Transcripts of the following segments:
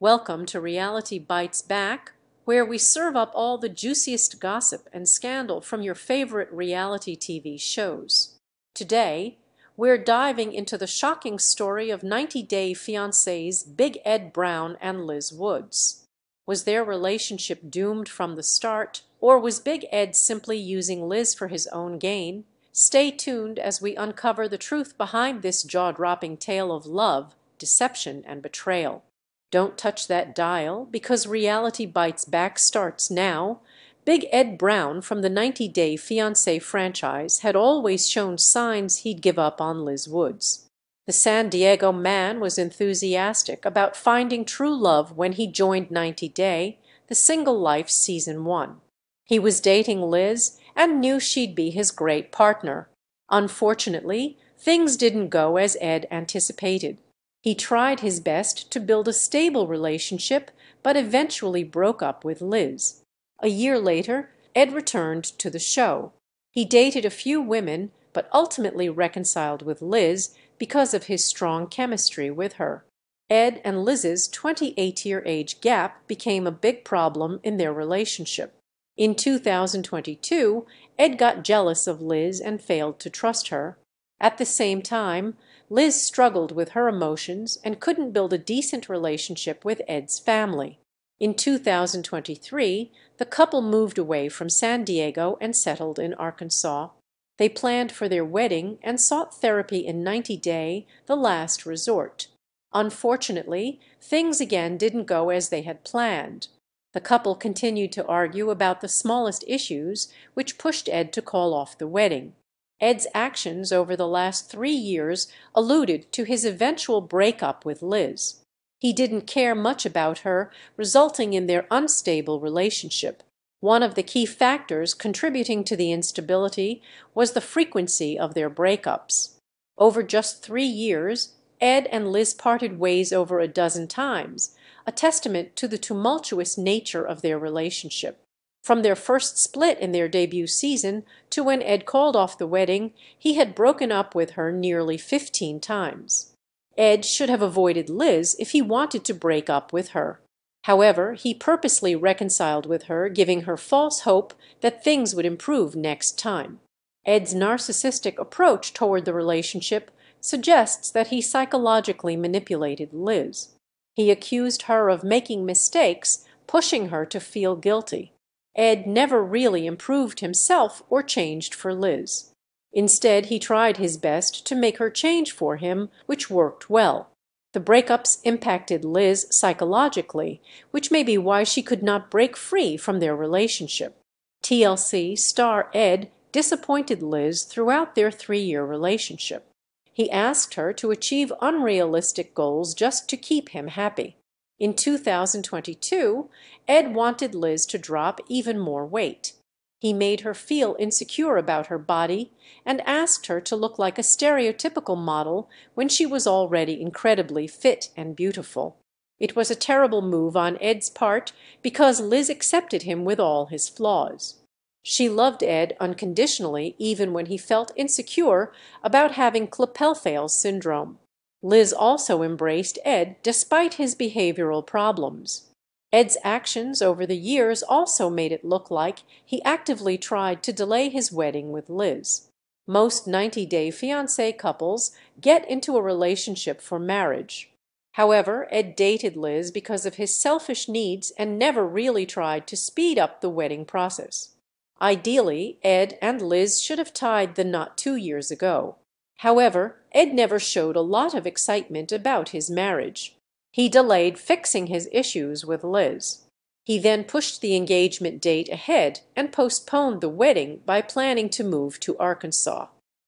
Welcome to Reality Bites Back, where we serve up all the juiciest gossip and scandal from your favorite reality TV shows. Today, we're diving into the shocking story of 90 Day Fiancés Big Ed Brown and Liz Woods. Was their relationship doomed from the start, or was Big Ed simply using Liz for his own gain? Stay tuned as we uncover the truth behind this jaw-dropping tale of love, deception, and betrayal. Don't touch that dial, because Reality Bites Back starts now. Big Ed Brown from the 90 Day Fiancé franchise had always shown signs he'd give up on Liz Woods. The San Diego man was enthusiastic about finding true love when he joined 90 Day, the single life season one. He was dating Liz and knew she'd be his great partner. Unfortunately, things didn't go as Ed anticipated. He tried his best to build a stable relationship, but eventually broke up with Liz. A year later, Ed returned to the show. He dated a few women, but ultimately reconciled with Liz because of his strong chemistry with her. Ed and Liz's 28-year age gap became a big problem in their relationship. In 2022, Ed got jealous of Liz and failed to trust her. At the same time, Liz struggled with her emotions and couldn't build a decent relationship with Ed's family. In 2023, the couple moved away from San Diego and settled in Arkansas. They planned for their wedding and sought therapy in 90 Day, the last resort. Unfortunately, things again didn't go as they had planned. The couple continued to argue about the smallest issues, which pushed Ed to call off the wedding. Ed's actions over the last three years alluded to his eventual breakup with Liz. He didn't care much about her, resulting in their unstable relationship. One of the key factors contributing to the instability was the frequency of their breakups. Over just three years, Ed and Liz parted ways over a dozen times, a testament to the tumultuous nature of their relationship. From their first split in their debut season to when Ed called off the wedding, he had broken up with her nearly 15 times. Ed should have avoided Liz if he wanted to break up with her. However, he purposely reconciled with her, giving her false hope that things would improve next time. Ed's narcissistic approach toward the relationship suggests that he psychologically manipulated Liz. He accused her of making mistakes, pushing her to feel guilty. Ed never really improved himself or changed for Liz. Instead, he tried his best to make her change for him, which worked well. The breakups impacted Liz psychologically, which may be why she could not break free from their relationship. TLC star Ed disappointed Liz throughout their three-year relationship. He asked her to achieve unrealistic goals just to keep him happy. In 2022, Ed wanted Liz to drop even more weight. He made her feel insecure about her body and asked her to look like a stereotypical model when she was already incredibly fit and beautiful. It was a terrible move on Ed's part because Liz accepted him with all his flaws. She loved Ed unconditionally even when he felt insecure about having Klippel-Feil syndrome. Liz also embraced Ed despite his behavioral problems. Ed's actions over the years also made it look like he actively tried to delay his wedding with Liz. Most 90-day fiancé couples get into a relationship for marriage. However, Ed dated Liz because of his selfish needs and never really tried to speed up the wedding process. Ideally, Ed and Liz should have tied the knot two years ago. However, Ed never showed a lot of excitement about his marriage. He delayed fixing his issues with Liz. He then pushed the engagement date ahead and postponed the wedding by planning to move to Arkansas.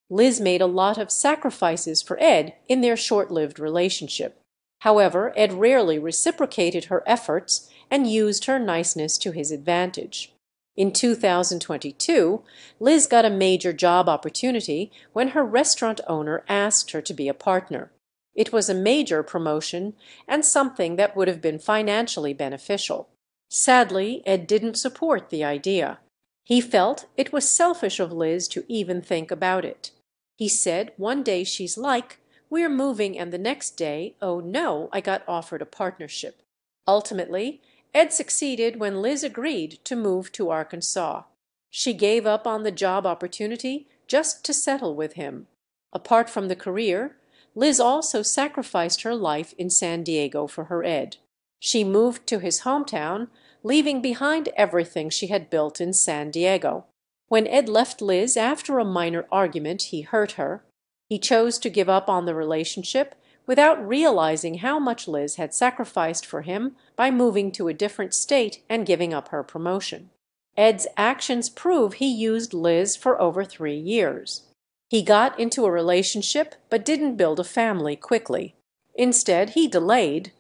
Liz made a lot of sacrifices for Ed in their short-lived relationship. However, Ed rarely reciprocated her efforts and used her niceness to his advantage. In 2022, Liz got a major job opportunity when her restaurant owner asked her to be a partner. It was a major promotion and something that would have been financially beneficial. Sadly, Ed didn't support the idea. He felt it was selfish of Liz to even think about it. He said one day she's like, we're moving and the next day, oh no, I got offered a partnership. Ultimately, Ed succeeded when Liz agreed to move to Arkansas. She gave up on the job opportunity just to settle with him. Apart from the career, Liz also sacrificed her life in San Diego for her Ed. She moved to his hometown, leaving behind everything she had built in San Diego. When Ed left Liz after a minor argument he hurt her, he chose to give up on the relationship without realizing how much Liz had sacrificed for him by moving to a different state and giving up her promotion. Ed's actions prove he used Liz for over three years. He got into a relationship but didn't build a family quickly. Instead, he delayed,